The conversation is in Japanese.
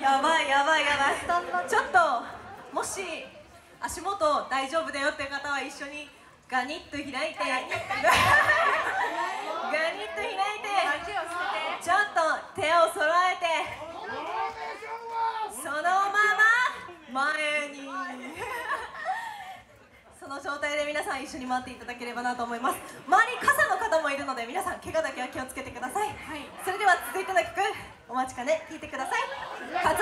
やばいやばいやばい。ちょっともし足元大丈夫だよっていう方は一緒にガニッと開いて。ガニッと開いて。ちょっと手を揃えて。そのまま前に。その状態で皆さん一緒に待っていただければなと思います。周り傘の方もいるので皆さん怪我だけは気をつけてください、はい、それでは続いての曲お待ちかね聴いてください。